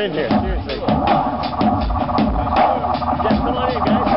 in here, seriously. Yeah, come on in, guys.